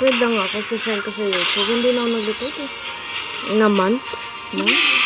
may lang ako sa send ko sa YouTube. Hindi na ako nag-record eh. In a month? No?